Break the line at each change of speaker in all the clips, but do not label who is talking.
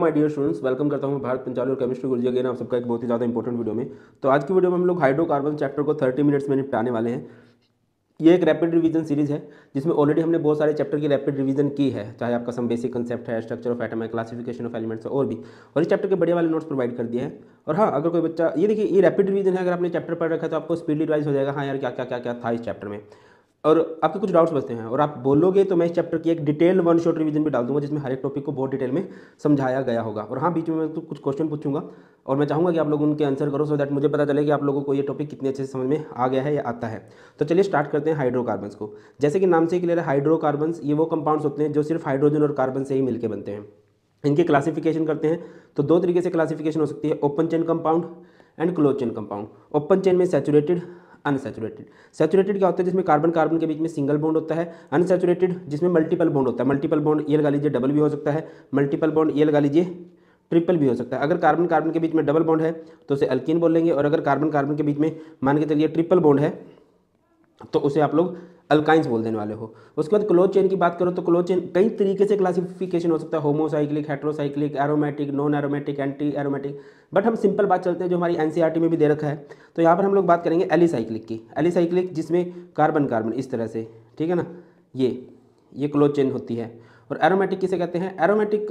My dear students welcome करता हूँ भारत पंचाली और केमिस्ट्री गुरुजी अगेन आप सबका एक बहुत ही ज़्यादा इंपॉर्टेंट वीडियो में। तो आज की वीडियो में हम लोग हाइड्रोकार्बन चैप्टर को 30 मिनट्स में निपटाने वाले हैं। ये एक रैपिड रिवीजन सीरीज़ है, जिसमें ऑलरेडी हमने बहुत सारे चैप्टर की रैपिड रिवीजन की है, चाहे आपका सम बेसिक कंसेप्ट है स्ट्रक्चर ऑफ़ एटम है क्लासिफिकेशन ऑफ़ एलिमेंट्स और भी। और इस चैप्टर के बढ़िया वाले नोट्स प्रोवाइड कर दिए हैं। और हाँ अगर कोई बच्चा, ये देखिए, ये रैपिड रिवीजन है, अगर आपने चैप्टर पढ़ रखा है तो आपको स्पीड रिवाइज हो जाएगा हाँ यार, क्या क्या क्या क्या था इस चैप्टर में। और आपके कुछ डाउट्स बचते हैं और आप बोलोगे तो मैं इस चैप्टर की एक डिटेल वन शॉट रिवीजन भी डाल दूँगा, जिसमें हर एक टॉपिक को बहुत डिटेल में समझाया गया होगा। और हाँ बीच में मैं तो कुछ क्वेश्चन पूछूँगा और मैं चाहूँगा कि आप लोग उनके आंसर करो सो दैट मुझे पता चले कि आप लोगों को ये टॉपिक कितने अच्छे से समझ में आ गया है या आता है। तो चलिए स्टार्ट करते हैं हाइड्रोकार्बन्स को। जैसे कि नाम से क्लियर है हाइड्रोकार्बन्स ये वो कंपाउंड्स होते हैं जो सिर्फ़ हाइड्रोजन और कार्बन से ही मिलकर बनते हैं। इनकी क्लासिफिकेशन करते हैं। तो दो तरीके से क्लासिफिकेशन हो सकती है open chain compound and close chain compound open chain में सैचुरेटेड अनसेचुरेटेड। सेचुरेटेड क्या होता है? जिसमें कार्बन कार्बन के बीच में सिंगल बॉन्ड होता है। अनसेचुरेटेड, जिसमें मल्टीपल बॉन्ड होता है। मल्टीपल बॉन्ड ये लगा लीजिए डबल भी हो सकता है। मल्टीपल बॉन्ड ये लगा लीजिए ट्रिपल भी हो सकता है। अगर कार्बन कार्बन के बीच में डबल बॉन्ड है तो उसे अल्किन बोलेंगे। और अगर कार्बन कार्बन के बीच में, मान के चलिए, ट्रिपल बॉन्ड है तो उसे आप लोग अल्काइंस बोल देने वाले हो। उसके बाद क्लोज चेन की बात करो तो क्लोज चेन कई तरीके से क्लासिफिकेशन हो सकता है। Homocyclic heterocyclic aromatic non aromatic anti aromatic but हम सिंपल बात चलते हैं जो हमारी एनसीईआरटी में भी दे रखा है। तो यहाँ पर हम लोग बात करेंगे एलिसाइक्लिक की। एलिसाइक्लिक जिसमें कार्बन कार्बन इस तरह से, ठीक है ना? ये ये क्लोज चेन होती है। और एरोमेटिक किसे कहते हैं? एरोमेटिक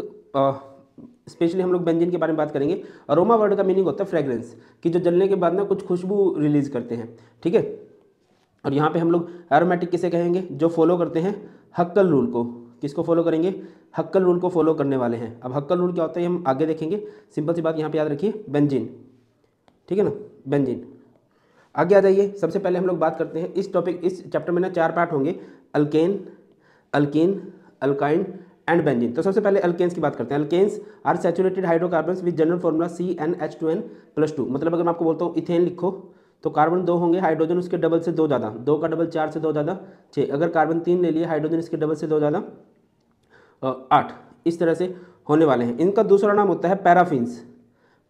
स्पेशली हम लोग बेंजिन के बारे में बात करेंगे। अरोमा वर्ड का मीनिंग होता है फ्रेग्रेंस कि जो जलने के बाद ना कुछ खुशबू रिलीज़ करते हैं, ठीक है? और यहाँ पे हम लोग एरोमेटिक किसे कहेंगे? जो फॉलो करते हैं हक्कल रूल को। किसको फॉलो करेंगे? हक्कल रूल को फॉलो करने वाले हैं। अब हक्कल रूल क्या होता है, हम आगे देखेंगे। सिंपल सी बात यहाँ पे याद रखिए बेंजिन ठीक है ना? बेंजिन आगे आ जाइए। सबसे पहले हम लोग बात करते हैं, इस टॉपिक इस चैप्टर में ना चार पार्ट होंगे alkane alkene alkyne and benzene तो सबसे पहले अल्केन्स की बात करते हैं। Alkanes are saturated hydrocarbons with general formula C N H two N plus two मतलब अगर मैं आपको बोलता हूँ, इथेन लिखो तो कार्बन दो होंगे हाइड्रोजन उसके डबल से दो ज़्यादा। दो का डबल चार से दो ज़्यादा छः अगर कार्बन तीन ले लिए हाइड्रोजन इसके डबल से दो ज़्यादा आठ। इस तरह से होने वाले हैं। इनका दूसरा नाम होता है पैराफिन्स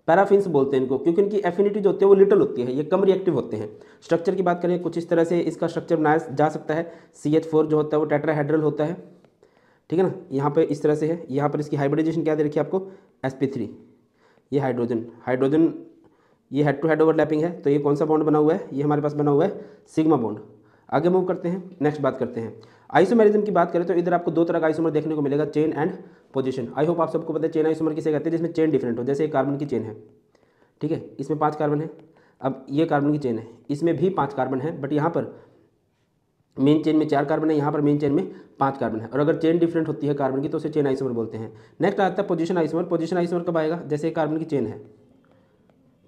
पैराफिन्स बोलते हैं इनको, क्योंकि इनकी एफिनिटी जो होती है वो लिटल होती है, ये कम रिएक्टिव होते हैं। स्ट्रक्चर की बात करें, कुछ इस तरह से इसका स्ट्रक्चर बनाया जा सकता है। सी एच फोर जो होता है वो टेट्राहेड्रल होता है। ठीक है ना? यहाँ पे इस तरह से है। यहाँ पर इसकी हाइब्रिडाइजेशन क्या दे रखी है आपको एस पी थ्री ये हाइड्रोजन हाइड्रोजन ये हेड टू हेड ओवरलैपिंग है तो ये कौन सा बॉन्ड बना हुआ है? ये हमारे पास बना हुआ है सिग्मा बॉन्ड आगे मूव करते हैं नेक्स्ट बात करते हैं। आइसोमेरिज्म की बात करें तो इधर आपको दो तरह का आइसोमर देखने को मिलेगा chain and position I hope आप सबको पता है चेन आइसोमर किसे कहते हैं? जिसमें चेन डिफरेंट हो, जैसे एक कार्बन की चेन है। ठीक है? इसमें पाँच कार्बन है। अब ये कार्बन की चेन है। इसमें भी पाँच कार्बन है बट यहाँ पर मेन चेन में चार कार्बन है, यहाँ पर मेन चेन में पाँच कार्बन है। और अगर चेन डिफरेंट होती है कार्बन की तो उसे चेन आइसोमर बोलते हैं। नेक्स्ट आता है पोजीशन आइसोमर पोजीशन आइसोमर कब आएगा? जैसे कार्बन की चेन है।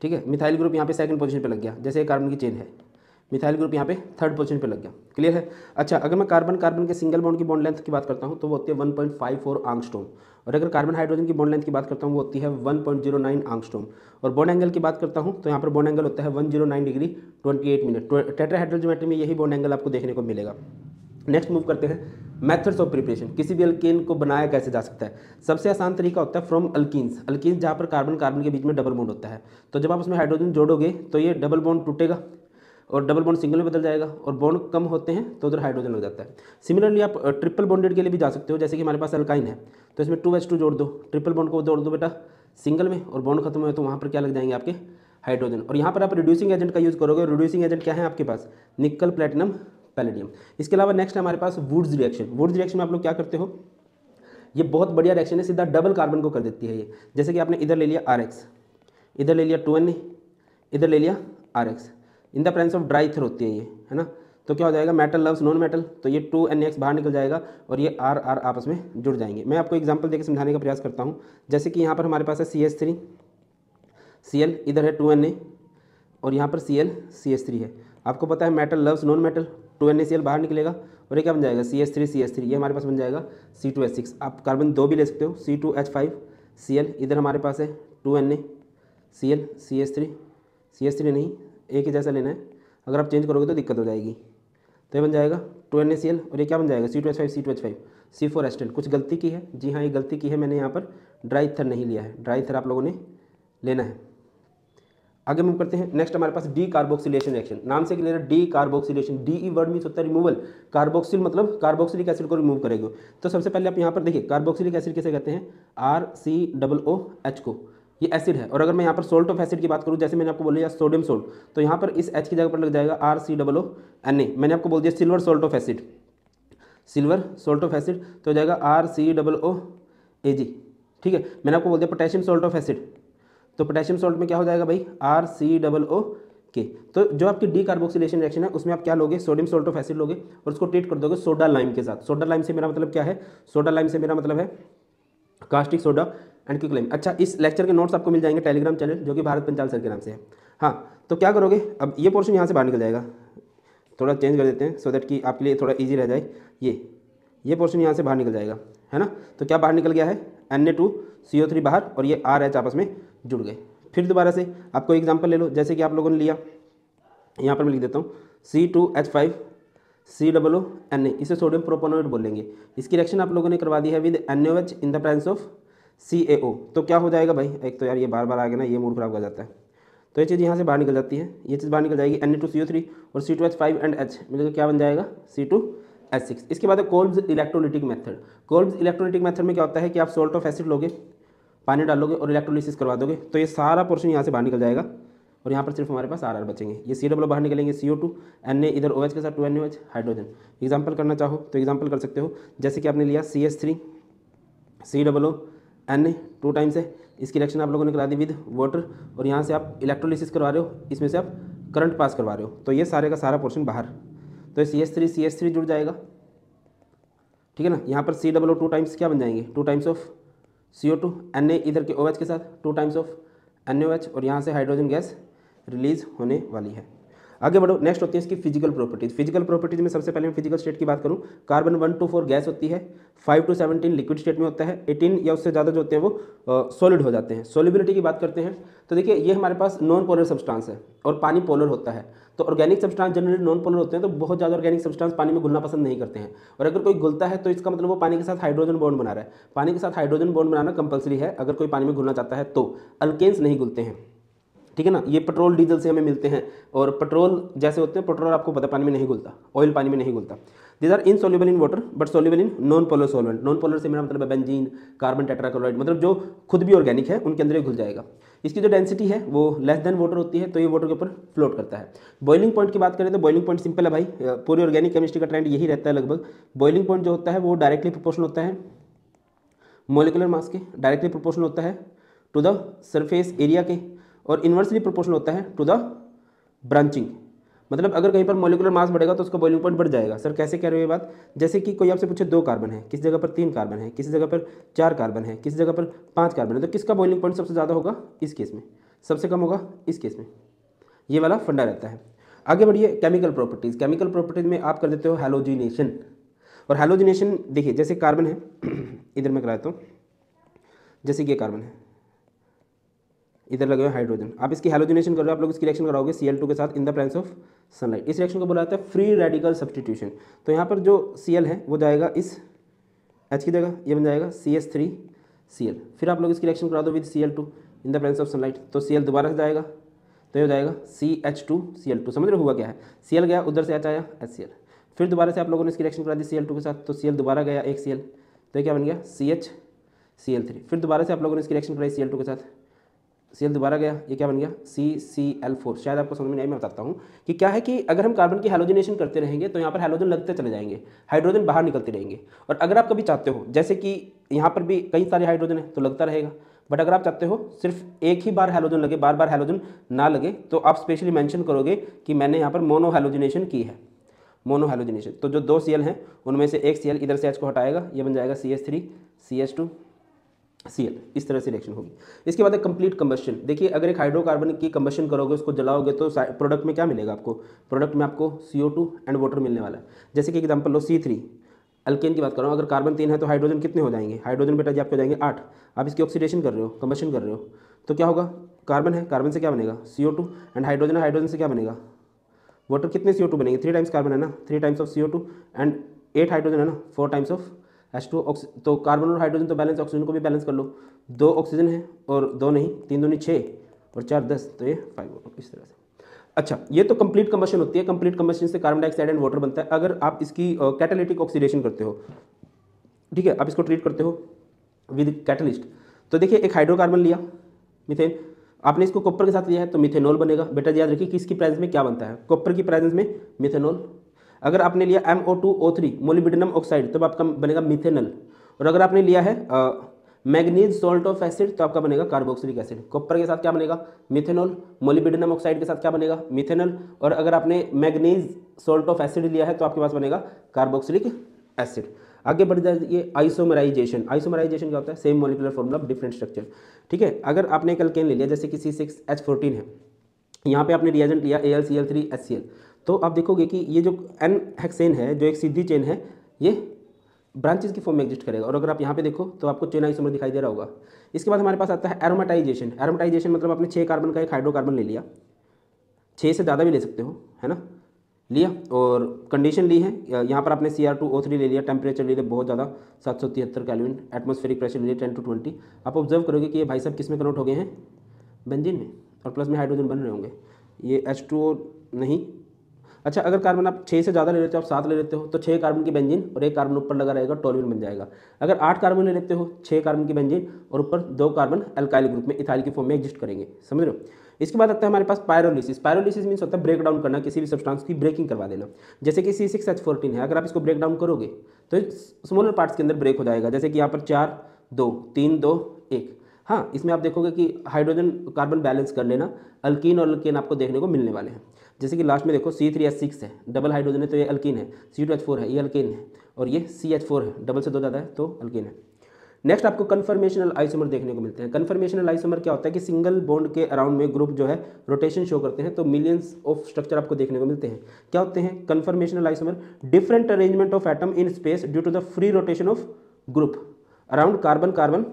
ठीक है? मिथाइल ग्रुप यहाँ पे सेकंड पोजीशन पे लग गया, जैसे कार्बन की चेन है। मिथाइल ग्रुप यहाँ पे थर्ड पोजीशन पे लग गया। क्लियर है? अच्छा अगर मैं कार्बन कार्बन के सिंगल बॉन्ड की बॉन्ड लेंथ की बात करता हूँ तो वो होती है one point five four angstrom और अगर कार्बन हाइड्रोजन की बॉन्ड लेंथ की बात करता हूँ, वो होती है one point zero nine angstrom और बॉन्ड एंगल की बात करता हूँ तो यहाँ पर बॉन्ड एंगल होता है one zero nine degree twenty eight minute tetrahedral geometry में यही बॉन्ड एंगल आपको देखने को मिलेगा। नेक्स्ट मूव करते हैं मेथड्स ऑफ़ प्रिपरेशन किसी भी अल्केन को बनाया कैसे जा सकता है? सबसे आसान तरीका होता है फ्रॉम अल्कीन्स अल्कीन्स जहाँ पर कार्बन कार्बन के बीच में डबल बॉन्ड होता है। तो जब आप उसमें हाइड्रोजन जोड़ोगे तो ये डबल बॉन्ड टूटेगा और डबल बॉन्ड सिंगल में बदल जाएगा और बॉन्ड कम होते हैं तो उधर हाइड्रोजन लग जाता है। सिमिलरली आप ट्रिपल बॉन्डेड के लिए भी जा सकते हो, जैसे कि हमारे पास अल्काइन है। तो इसमें टू एच टू जोड़ दो। ट्रिपल बॉन्ड को जोड़ दो बेटा सिंगल में और बॉन्ड खत्म हुए तो वहाँ पर क्या लग जाएँगे आपके? हाइड्रोजन और यहाँ पर आप रिड्यूसिंग एजेंट का यूज़ करोगे। रिड्यूसिंग एजेंट क्या है आपके पास? निकल प्लेटिनम पैलेडियम। इसके अलावा नेक्स्ट हमारे पास वुड्स रिएक्शन वुड्स रिएक्शन में आप लोग क्या करते हो? ये बहुत बढ़िया रिएक्शन है, सीधा डबल कार्बन को कर देती है ये। जैसे कि आपने इधर ले लिया आर एक्स इधर ले लिया टू इधर ले लिया R in the presence of dry ether होती है ये, है ना? तो क्या हो जाएगा? मेटल लव्स नॉन मेटल तो ये टू एन एक्स बाहर निकल जाएगा और ये आर आर आपस में जुड़ जाएँगे। मैं आपको एग्जांपल देकर समझाने का प्रयास करता हूँ। जैसे कि यहाँ पर हमारे पास है C S three C L इधर है टू एन ए और यहाँ पर C L C S three है। आपको पता है metal loves non metal two N बाहर निकलेगा और ये क्या बन जाएगा? C S three C S three ये हमारे पास बन जाएगा सी टू एच सिक्स आप कार्बन दो भी ले सकते हो C two H five C L इधर हमारे पास है two N A C L C S three C S three नहीं एक ही जैसा लेना है। अगर आप चेंज करोगे तो दिक्कत हो जाएगी। तो ये बन जाएगा two N A C L और ये क्या बन जाएगा? C two H five C two H five C four S ten कुछ गलती की है? जी हाँ ये गलती की है मैंने यहाँ पर। ड्राई थर नहीं लिया है। ड्राई थर आप लोगों ने लेना है। आगे मूव करते हैं। नेक्स्ट हमारे पास डी कार्बोक्सिलेशन रिएक्शन नाम से clear decarboxylation D E word mean होता है रिमूवल कार्बोक्सिल मतलब कार्बोक्सिलिक एसिड को रिमूव करेगा। तो सबसे पहले आप यहाँ पर देखिए कार्बोक्सिलिक एसिड कैसे कहते हैं? R C double O H को। ये एसिड है। और अगर मैं यहाँ पर सोल्ट ऑफ़ एसिड की बात करूँ, जैसे मैंने आपको बोला सोडियम सोल्ट तो यहाँ पर इस एच की जगह पर लग जाएगा R C double O N A मैंने आपको बोल दिया silver salt of acid silver salt of acid तो हो जाएगा आर सी डबल ओ ए जी ठीक है? मैंने आपको बोल दिया पोटेशियम सोल्ट ऑफ़ एसिड तो पोटेशियम सॉल्ट में क्या हो जाएगा भाई? आर सी डबल ओ के तो जो आपकी डी कार्बोक्सिलेशन रिएक्शन है, उसमें आप क्या लोगे? सोडियम सोल्ट ऑफ़ एसिड लोगे और उसको ट्रीट कर दोगे सोडा लाइम के साथ। सोडा लाइम से मेरा मतलब क्या है? सोडा लाइम से मेरा मतलब है कास्टिक सोडा एंड क्विक अच्छा इस लेक्चर के नोट्स आपको मिल जाएँगे टेलीग्राम चैनल जो कि भारत पंचाल सर के नाम से है। हाँ तो क्या करोगे? अब ये पोर्शन यहाँ से बाहर निकल जाएगा। थोड़ा चेंज कर देते हैं सो दैट कि आपके लिए थोड़ा ईजी रह जाए। ये ये पोर्शन यहाँ से बाहर निकल जाएगा, है ना? तो क्या बाहर निकल गया है? N A two C O three बाहर और ये आर एच आपस में जुड़ गए। फिर दोबारा से आपको एग्ज़ाम्पल ले लो, जैसे कि आप लोगों ने लिया। यहाँ पर मैं लिख देता हूँ। C two H five C double N A इसे सोडियम प्रोपोनोइड बोलेंगे। इसकी रिएक्शन आप लोगों ने करवा दी है with N O H in the presence of C A O तो क्या हो जाएगा भाई? एक तो यार ये बार बार आ गया ना, ये मूड खराब हो जाता है। तो ये चीज़ यहाँ से बाहर निकल जाती है। ये चीज़ बाहर निकल जाएगी N A two C O three और C two H five and H मिलकर क्या बन जाएगा? सी टू एच सिक्स इसके बाद Kolbe's electrolytic method Kolbe's electrolytic method में क्या होता है कि आप सोल्ट ऑफ़ एसिड लोगे। पानी डालोगे और इलेक्ट्रोलिसिस करवा दोगे तो ये सारा पोर्शन यहाँ से बाहर निकल जाएगा और यहाँ पर सिर्फ़ हमारे पास आर आर बचेंगे। ये सी डब्ल्यू बाहर निकलेंगे सी ओ टू एन ए इधर ओ एच के साथ two N O H hydrogen example करना चाहो तो एग्ज़ाम्पल कर सकते हो। जैसे कि आपने लिया C S three C double N A two times है। इसकी रिएक्शन आप लोगों ने करा दी विद वाटर और यहाँ से आप इलेक्ट्रोलिसिस करवा रहे हो। इसमें से आप करंट पास करवा रहे हो। तो ये सारे का सारा पोर्शन बाहर। तो C S three C S three जुड़ जाएगा। ठीक है ना? यहाँ पर सी डबल टू टाइम्स क्या बन जाएँगे? Two times of C O two N A इधर के ओ एच के साथ two times of N O H और यहाँ से हाइड्रोजन गैस रिलीज़ होने वाली है। आगे बढ़ो नेक्स्ट होती है इसकी फ़िज़िकल प्रॉपर्टीज़ फ़िज़िकल प्रॉपर्टीज़ में सबसे पहले मैं फ़िज़िकल स्टेट की बात करूँ carbon one to four gas होती है five to seventeen liquid state में होता है एटीन या उससे ज़्यादा जो होते हैं वो सॉलिड हो जाते हैं. सोलिबिलिटी की बात करते हैं. तो देखिए, ये हमारे पास नॉन पोलर सब्सटांस है और पानी पोलर होता है. तो organic substance generally non polar होते हैं तो बहुत ज़्यादा ऑर्गेनिक सब्सटांस पानी में घुलना पसंद नहीं करते हैं. और अगर कोई घुलता है तो इसका मतलब वो पानी के साथ हाइड्रोजन बॉन्ड बना रहा है. पानी के साथ हाइड्रोजन बॉन्ड बनाना कंपलसरी है, अगर कोई पानी में घुलना चाहता है तो. अल्केन्स नहीं घुलते हैं. ठीक है ना? ये पेट्रोल डीजल से हमें मिलते हैं और पेट्रोल जैसे होते हैं पेट्रोल आपको पता पानी में नहीं घुलता ऑयल पानी में नहीं घुलता। These are insoluble in water but soluble in non polar solvent non polar से मेरा मतलब है बेंजीन कार्बन टेट्राक्लोराइड मतलब जो खुद भी ऑर्गेनिक है, उनके अंदर ही घुल जाएगा। इसकी जो डेंसिटी है, वो लेस देन वाटर होती है तो ये वाटर के ऊपर फ्लोट करता है। बॉइलिंग पॉइंट की बात करें तो बॉइलिंग पॉइंट सिंपल है भाई। पूरी ऑर्गेनिक केमिस्ट्री का ट्रेंड यही रहता है लगभग। बॉइलिंग पॉइंट जो होता है, वो डायरेक्टली प्रोपोर्शन होता है मोलिकुलर मास के डायरेक्टली प्रोपोर्शन होता है टू द सरफेस एरिया के। और इन्वर्सली प्रोपोर्शन होता है टू द ब्रांचिंग मतलब अगर कहीं पर मोलिकुलर मास बढ़ेगा तो उसका बॉइलिंग पॉइंट बढ़ जाएगा। सर कैसे कह रहे हो ये बात? जैसे कि कोई आपसे पूछे दो कार्बन है, किस जगह पर तीन कार्बन है, किसी जगह पर चार कार्बन है, किसी जगह पर पाँच कार्बन है तो किसका बॉइलिंग पॉइंट सबसे ज़्यादा होगा? इस केस में। सबसे कम होगा इस केस में। ये वाला फंडा रहता है। आगे बढ़िए केमिकल प्रॉपर्टीज़ केमिकल प्रॉपर्टीज़ में आप कर देते हो हेलोजिनेशन और हेलोजिनेशन देखिए, जैसे कार्बन है, इधर मैं कराता हूँ। जैसे कि ये कार्बन है। इधर लगे हुए हाइड्रोजन आप इसकी हेलोजिनेशन कर रहे हो, आप लोग इसकी रिएक्शन कराओगे सी के साथ in the presence of sunlight इस रिएक्शन को बोला जाता है फ्री रेडिकल सब्सटीट्यूशन तो यहाँ पर जो सी है, वो जाएगा इस एच की जगह, ये बन जाएगा C S three C L फिर आप लोग इसकी रिएक्शन करा दो with C L two in the presence of sunlight तो सी एल दोबारा से जाएगा तो ये हो जाएगा C H two C L two समझ रहे हुआ क्या है? सी एल गया, उधर से एच आया एच सी एल फिर दोबारा से आप लोगों ने इसकी रिएक्शन करा दी सी एल टू के साथ तो सी एल दोबारा गया एक सी एल तो क्या बन गया? C H C L three फिर दोबारा से आप लोगों ने इसकी रिएक्शन कराई सी एल टू के साथ। सी एल दोबारा गया, ये क्या बन गया? सी सी एल फोर शायद आपको समझ में नहीं मैं बताता हूँ कि क्या है कि अगर हम कार्बन की हेलोजिनेशन करते रहेंगे तो यहाँ पर हेलोजन लगते चले जाएँगे हाइड्रोजन बाहर निकलते रहेंगे। और अगर आप कभी चाहते हो, जैसे कि यहाँ पर भी कई सारे हाइड्रोजन है तो लगता रहेगा। बट अगर आप चाहते हो, सिर्फ़ एक ही बार हेलोजन लगे बार बार हेलोजन ना लगे तो आप स्पेशली मैंशन करोगे कि मैंने यहाँ पर मोनो हेलोजिनेशन की है। मोनो हेलोजिनेशन तो जो दो सीएल हैं, उनमें से एक सीएल इधर से एच को हटाएगा, ये बन जाएगा C H three C H two C इस तरह से रिएक्शन होगी। इसके बाद है कंप्लीट कंबशन देखिए, अगर एक हाइड्रोकार्बन की कंबशन करोगे, उसको जलाओगे तो प्रोडक्ट में क्या मिलेगा आपको? प्रोडक्ट में आपको C O two and water मिलने वाला है। जैसे कि एग्ज़ाम्पल लो सी थ्री अल्केन की बात करो अगर कार्बन तीन है तो हाइड्रोजन कितने हो जाएँगे? हाइड्रोजन बेटा जी आपके हो जाएँगे आठ। आप इसकी ऑक्सीडेशन कर रहे हो कम्बशन कर रहे हो तो क्या होगा? कार्बन है कार्बन से क्या बनेगा? C O two and hydrogen hydrogen से क्या बनेगा? वाटर कितने सी ओ टू बनेंगे? थ्री टाइम्स कार्बन है ना? Three times of C O two and eight hydrogen है ना? Four times of H two तो कार्बन और हाइड्रोजन तो बैलेंस ऑक्सीजन को भी बैलेंस कर लो। दो ऑक्सीजन है और दो नहीं, तीन दो नहीं छः और चार दस तो ये फाइव इस तरह से। अच्छा ये तो कंप्लीट कम्बशन होती है। कंप्लीट कम्बशन से कार्बन डाइऑक्साइड एंड वाटर बनता है। अगर आप इसकी कैटालिटिक ऑक्सीडेशन करते हो, ठीक है, आप इसको ट्रीट करते हो विद कैटलिस्ट तो देखिए, एक हाइड्रोकार्बन लिया मिथेन आपने इसको कॉपर के साथ लिया है तो मिथेनॉल बनेगा। बेटा, याद रखिए कि इसकी प्रेजेंस में क्या बनता है? कॉपर की प्रेजेंस में मिथेनॉल अगर आपने लिया M O two O three molybdenum oxide तब आपका बनेगा मिथेनल और अगर आपने लिया है मैग्नीज सॉल्ट ऑफ़ एसिड तो आपका बनेगा कार्बोक्सिलिक एसिड कॉपर के साथ क्या बनेगा? मिथेनॉल मोलिबिडनम ऑक्साइड के साथ क्या बनेगा? मिथेनल और अगर आपने मैग्नीज सॉल्ट ऑफ़ एसिड लिया है तो आपके पास बनेगा कार्बोक्सिलिक एसिड आगे बढ़ जाइए आइसोमराइजेशन आइसोमराइजेशन क्या होता है? Same molecular formula different structure ठीक है? अगर आपने एक अल्केन ले लिया, जैसे कि सी सिक्स एच फोर्टीन है, यहाँ पे आपने रिएजेंट लिया A L C L three H C L तो आप देखोगे कि ये जो एन हेक्सेन है, जो एक सीधी चेन है, ये ब्रांचेस की फॉर्म में एग्जिस्ट करेगा। और अगर आप यहाँ पे देखो तो आपको चेन आइसोमर दिखाई दे रहा होगा। इसके बाद हमारे पास आता है एरोमेटाइजेशन एरोमेटाइजेशन मतलब आपने छः कार्बन का एक हाइड्रोकार्बन ले लिया। छः से ज़्यादा भी ले सकते हो, है ना? लिया और कंडीशन ली है। यहाँ पर आपने C R two O three ले लिया। टेम्परेचर ले लिया बहुत ज़्यादा, सात सौ तिहत्तर कैलविन एटमोस्फेरिक प्रेशर ले लिया टेन टू ट्वेंटी आप ऑब्ज़र्व करोगे कि ये भाई साहब किसमें कन्वर्ट हो गए हैं? बेंजीन में। और प्लस में हाइड्रोजन बन रहे होंगे। ये एच टू ओ नहीं अच्छा अगर कार्बन आप छः से ज़्यादा ले लेते हो, आप सात ले लेते हो तो छः कार्बन की बेंजीन और एक कार्बन ऊपर लगा रहेगा, टोलविन बन जाएगा। अगर आठ कार्बन ले लेते हो छः कार्बन की बेंजीन और ऊपर दो कार्बन अल्काइल ग्रुप में इथाइल की फॉर्म में एग्जिस्ट करेंगे। समझ रहे हो? इसके बाद आता है हमारे पास पायरोलिसिस पायरोलिसिस मीन्स होता है ब्रेक डाउन करना, किसी भी सब्सटेंस की ब्रेकिंग करवा देना। जैसे कि सी सिक्स एच फोर्टीन है, अगर आप इसको ब्रेक डाउन करोगे तो स्मॉलर पार्ट्स के अंदर ब्रेक हो जाएगा। जैसे कि यहाँ पर चार, दो, तीन, दो, एक। हाँ इसमें आप देखोगे कि हाइड्रोजन कार्बन बैलेंस कर लेना अल्कीन और अल्केन आपको देखने को मिलने वाले हैं। जैसे कि लास्ट में देखो सी थ्री एच सिक्स है डबल हाइड्रोजन है तो ये अल्किन है सी टू एच फोर है, ये अल्किन है, और ये सी एच फोर है डबल से दो ज़्यादा है तो अल्किन है। नेक्स्ट आपको कन्फर्मेशनल आइसोमर देखने को मिलते हैं। कन्फर्मेशनल आइसोमर क्या होता है कि सिंगल बॉन्ड के अराउंड में ग्रुप जो है रोटेशन शो करते हैं तो मिलियंस ऑफ़ स्ट्रक्चर आपको देखने को मिलते हैं। क्या होते हैं? Conformational isomer different arrangement of atom in space due to the free rotation of group around carbon carbon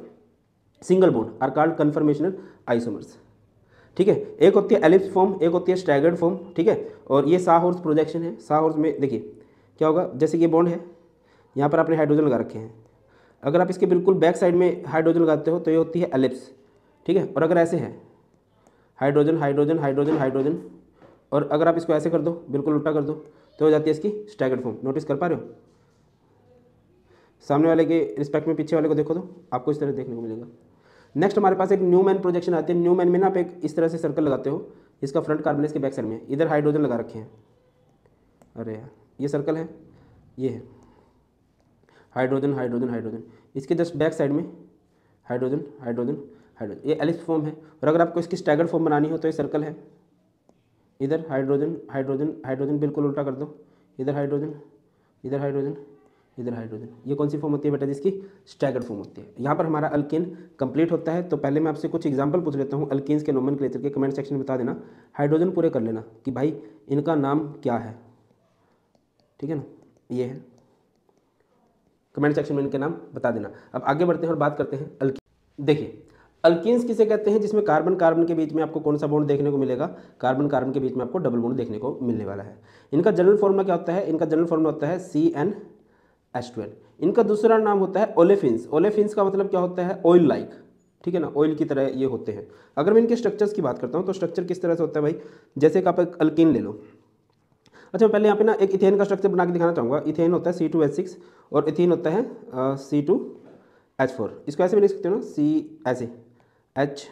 single bond are called conformational isomers ठीक है? एक होती है एलिप्स फॉर्म एक होती है स्टैगर्ड फॉर्म ठीक है? और ये सा हॉर्स प्रोजेक्शन है। सा हॉर्स में देखिए, क्या होगा? जैसे कि बॉन्ड है, यहाँ पर आपने हाइड्रोजन लगा रखे हैं। अगर आप इसके बिल्कुल बैक साइड में हाइड्रोजन लगाते हो तो ये होती है एलिप्स ठीक है? और अगर ऐसे है हाइड्रोजन हाइड्रोजन हाइड्रोजन हाइड्रोजन और अगर आप इसको ऐसे कर दो, बिल्कुल उल्टा कर दो तो हो जाती है इसकी स्टैगर्ड फॉर्म नोटिस कर पा रहे हो? सामने वाले के रिस्पेक्ट में पीछे वाले को देखो तो आपको इस तरह देखने को मिलेगा। नेक्स्ट हमारे पास एक न्यू मैन प्रोजेक्शन आती है। न्यू मैन में ना आप एक इस तरह से सर्कल लगाते हो, इसका फ्रंट कार्बन इसके बैक साइड में। इधर हाइड्रोजन लगा रखे हैं। अरे यार, ये सर्कल है, ये है। हाइड्रोजन हाइड्रोजन हाइड्रोजन इसके जस्ट बैक साइड में हाइड्रोजन हाइड्रोजन हाइड्रोजन ये एलिस फॉर्म है। और अगर आपको इसकी स्टैगर्ड फॉर्म बनानी हो तो ये सर्कल है। इधर हाइड्रोजन हाइड्रोजन हाइड्रोजन बिल्कुल उल्टा कर दो। इधर हाइड्रोजन इधर हाइड्रोजन इधर हाइड्रोजन ये कौन सी फॉर्म होती है बेटा जिसकी? स्टैगर्ड फॉर्म होती है। यहाँ पर हमारा अल्किन कंप्लीट होता है। तो पहले मैं आपसे कुछ एग्जांपल पूछ लेता हूँ। अल्किन्स के नोमन के कमेंट सेक्शन में बता देना। हाइड्रोजन पूरे कर लेना कि भाई इनका नाम क्या है। ठीक है ना? ये है। कमेंट सेक्शन में इनके नाम बता देना। अब आगे बढ़ते हैं और बात करते हैं अल्किन देखिए अल्किन्स किसे कहते हैं? जिसमें कार्बन कार्बन के बीच में आपको कौन सा बॉन्ड देखने को मिलेगा? कार्बन कार्बन के बीच में आपको डबल बॉन्ड देखने को मिलने वाला है। इनका जनरल फॉर्मूला क्या होता है? इनका जनरल फॉर्मूला होता है सी एन एच ट्वेल्व इनका दूसरा नाम होता है ओलेफिन्स ओलेफिन्स का मतलब क्या होता है? ऑयल लाइक ठीक है ना? ऑयल की तरह ये होते हैं। अगर मैं इनके स्ट्रक्चर्स की बात करता हूँ तो स्ट्रक्चर किस तरह से होता है भाई? जैसे कि आप एक अल्किन ले लो। अच्छा मैं पहले यहाँ पे ना एक इथेन का स्ट्रक्चर बना के दिखाना चाहूँगा। इथेन होता है सी टू एच सिक्स और इथेन होता है सी टू एच फोर इसको ऐसे भी लिख सकते हो ना? सी ऐसे। H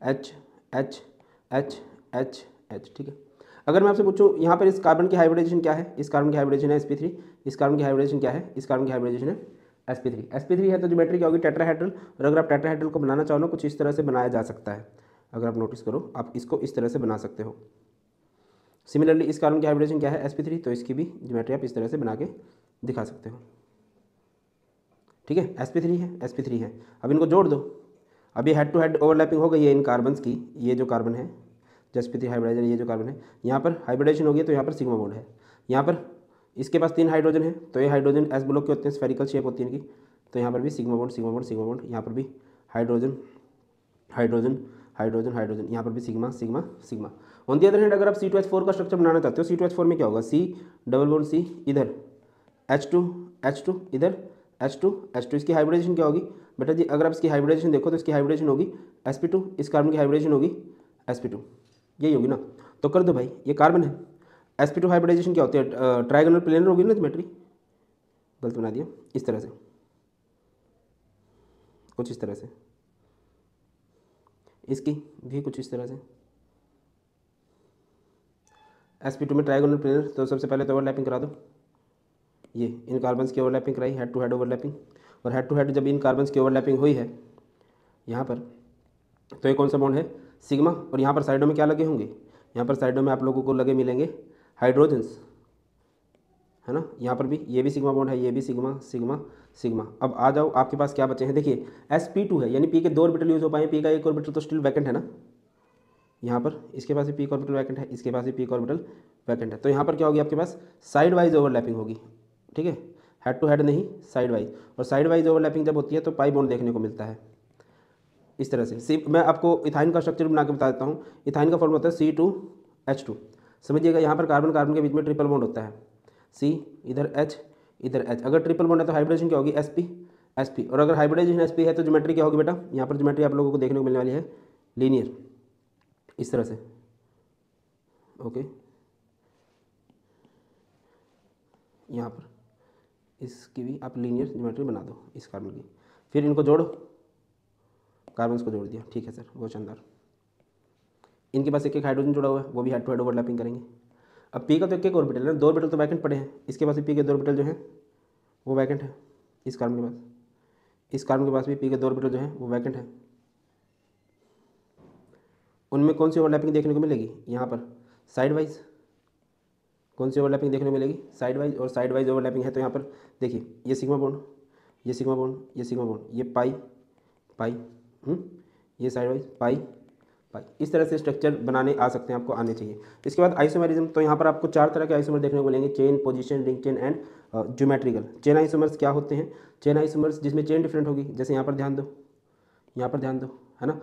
H H H H H ठीक है? अगर मैं आपसे पूछूँ, यहाँ पर इस कार्बन की हाइब्रिडेशन क्या है? इस कार्बन की हाइब्रिडेशन है sp3 इस कार्बन की हाइब्रिडेशन क्या है? इस कार्बन की हाइब्रिडेशन है sp3 sp3 है तो ज्योमेट्री क्या होगी? टेट्राहेड्रल और अगर आप टेट्राहेड्रल को बनाना चाहो ना, कुछ इस तरह से बनाया जा सकता है। अगर आप नोटिस करो, आप इसको इस तरह से बना सकते हो। सिमिलरली इस कार्बन की हाइब्रिडेशन क्या है? sp3 तो इसकी भी ज्योमेट्री आप इस तरह से बना के दिखा सकते हो। ठीक है? sp3 है sp3 है। अब इनको जोड़ दो। अभी हेड टू हेड ओवरलैपिंग हो गई है इन कार्बन्स की। ये जो कार्बन है थ्री हाइब्रिडाइजर ये जो कार्बन है, यहाँ पर हाइब्रिडेशन हो गया तो यहाँ पर सिग्मा बॉन्ड है। यहाँ पर इसके पास तीन हाइड्रोजन है तो ये हाइड्रोजन एस ब्लॉक के होते हैं स्फेरिकल शेप होती है इनकी तो यहाँ पर भी sigma bond sigma bond sigma bond यहाँ पर भी हाइड्रोजन हाइड्रोजन हाइड्रोजन हाइड्रोजन यहाँ पर भी sigma sigma sigma on the other hand अगर आप सी टू एच फोर का स्ट्रक्चर बनाना चाहते हो सी टू एच फोर में क्या होगा? सी डबल बॉन्ड सी इधर एच टू एच टू इधर एच टू एच टू इसकी हाइब्रिडेशन क्या होगी? बेटा जी, अगर आप इसकी हाइब्रिडेशन देखो तो इसकी हाइब्रिडेशन होगी एस पी टू इस कार्बन की हाइब्रिडेशन होगी एस पी टू यही होगी ना। तो कर दो भाई, ये कार्बन है। एस पी टू हाइब्रिडाइजेशन क्या होती है? ट्राइगोनल प्लेनर होगी ना ज्योमेट्री गलत बना दिया। इस तरह से। कुछ इस तरह से। इसकी भी कुछ इस तरह से। एस पी टू में ट्राइगोनल प्लेनर तो सबसे पहले तो ओवरलैपिंग करा दो। ये, इन कार्बन्स की ओवरलैपिंग कराई हेड टू हेड ओवरलैपिंग और हेड टू हेड जब इन कार्बन्स की ओवरलैपिंग हुई है, यहाँ पर तो ये कौन सा बॉन्ड है? सिग्मा, और यहाँ पर साइडों में क्या लगे होंगे? यहाँ पर साइडों में आप लोगों को लगे मिलेंगे हाइड्रोजन्स, है ना? यहाँ पर भी, ये भी सिग्मा बॉन्ड है, ये भी सिग्मा सिग्मा सिग्मा। अब आ जाओ, आपके पास क्या बचे हैं? देखिए एस पी टू है, यानी पी के दो ऑर्बिटल यूज़ हो पाए पी का एक ऑर्बिटल तो स्टिल वैकेंट है ना? यहाँ पर, इसके पास भी पी ऑर्बिटल वैकेंट है, इसके पास भी पी ऑर्बिटल वैकेंट है। तो यहाँ पर क्या होगी आपके पास? साइड वाइज ओवरलैपिंग होगी, ठीक है? हेड टू हेड नहीं साइड वाइज और साइड वाइज ओवरलैपिंग जब होती है तो पाई बॉन्ड देखने को मिलता है। इस तरह से। सी मैं आपको इथाइन का स्ट्रक्चर बना के बता देता हूँ। इथाइन का फॉर्म होता है सी टू एच टू समझिएगा, यहाँ पर कार्बन कार्बन के बीच में ट्रिपल बॉन्ड होता है। सी इधर एच इधर एच अगर ट्रिपल बॉन्ड है तो हाइब्रिडेशन क्या होगी? एस पी एस पी और अगर हाइब्रिडाइजेशन एस पी है तो ज्योमेट्री क्या होगी बेटा? यहाँ पर ज्योमेट्री आप लोगों को देखने को मिलने वाली है। लीनियर इस तरह से। ओके यहाँ पर। इसकी भी आप लीनियर ज्योमेट्री बना दो, इस कार्बन की। फिर इनको जोड़ो। कार्बन को जोड़ दिया। ठीक है सर बहुत शानदार इनके पास एक एक हाइड्रोजन जुड़ा हुआ है, वो भी हेड टू हेड ओवरलैपिंग करेंगे। अब पी का तो एक एक ऑर्बिटल है दो ऑर्बिटल तो वैकेंट पड़े हैं। इसके पास भी पी के दो ऑर्बिटल जो है, वो वैकेंट है। इस कार्बन के पास। इस कार्बन के पास भी पी के दो ऑर्बिटल जो है, वो वैकेंट है। उनमें कौन सी ओवरलैपिंग देखने को मिलेगी? यहाँ पर। साइड वाइज कौन सी ओवरलैपिंग देखने को मिलेगी? साइड वाइज और साइड वाइज ओवरलैपिंग है तो यहाँ पर देखिए, ये सिग्मा बॉन्ड ये सिग्मा बॉन्ड ये सिग्मा बॉन्ड ये पाई पाई ये साइड वाइज पाई पाई इस तरह से स्ट्रक्चर बनाने आ सकते हैं, आपको आने चाहिए। इसके बाद आइसोमेरिज्म तो यहाँ पर आपको चार तरह के आइसोमर देखने को मिलेंगे chain position ring chain and geometrical chain isomers क्या होते हैं? चेन आइसोमर्स जिसमें चेन डिफरेंट होगी। जैसे यहाँ पर ध्यान दो, यहाँ पर ध्यान दो, है ना?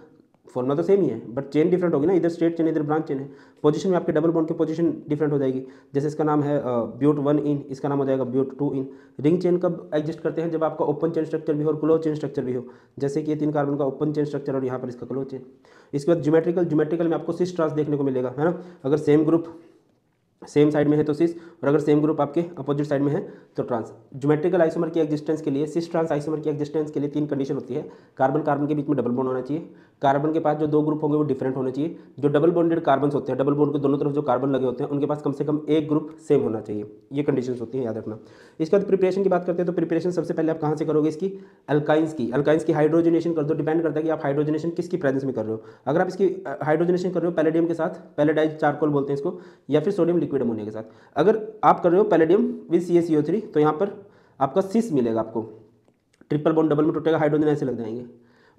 फॉर्मुला तो सेम ही है बट चेन डिफरेंट होगी ना, इधर स्ट्रेट चेन इधर ब्रांच चेन है। पोजीशन में आपके डबल बॉन्ड की पोजीशन डिफरेंट हो जाएगी। जैसे इसका नाम है ब्यूट वन इन इसका नाम हो जाएगा but two ene ring chain कब एग्जिस्ट करते हैं? जब आपका ओपन चेन स्ट्रक्चर भी हो और क्लोज चेन स्ट्रक्चर भी हो। जैसे कि ये तीन कार्बन का ओपन चेन स्ट्रक्चर और यहाँ पर इसका क्लोज चेन इसके बाद जोमेट्रिकल जोमेट्रिकल में आपको सिस ट्रांस देखने को मिलेगा, है ना? अगर सेम ग्रुप सेम साइड में है तो सिस और अगर सेम ग्रुप आपके अपोजिट साइड में है तो ट्रांस ज्योमेट्रिकल आइसोमर की एग्जिस्टेंस के लिए सिस ट्रांस आइसोमर की एग्जिस्टेंस के लिए तीन कंडीशन होती है. कार्बन कार्बन के बीच में डबल बॉन्ड होना चाहिए. कार्बन के पास जो दो ग्रुप होंगे वो डिफरेंट होने चाहिए. जो डबल बॉन्डेड कार्बन होते हैं डबल बॉन्ड के दोनों तरफ़ जो कार्बन लगे होते हैं, उनके पास कम से कम एक ग्रुप सेम होना चाहिए. ये कंडीशन होती है, याद रखना. इसके बाद प्रिपरेशन की बात करते हैं तो प्रिपरेशन सबसे पहले आप कहाँ से करोगे इसकी? अल्काइंस की. अल्काइंस की हाइड्रोजनेशन कर दो डिपेंड करता है कि आप हाइड्रोजनेशन किसकी प्रेजेंस में कर रहे हो. अगर आप इसकी हाइड्रोजनेशन कर रहे हो पैलेडियम के साथ पैलेडाइज चारकोल बोलते हैं इसको, या फिर सोडियम लिक्विड अमोनिया के साथ। अगर आप कर रहे हो palladium with C S three तो यहाँ पर आपका सिस मिलेगा आपको। ट्रिपल बॉन्ड डबल में टूटेगा हाइड्रोजन ऐसे लग जाएँगे।